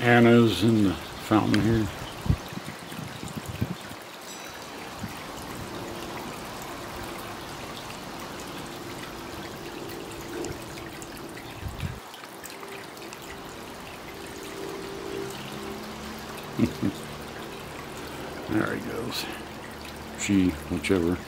Anna's in the fountain here. there he goes. She, whichever.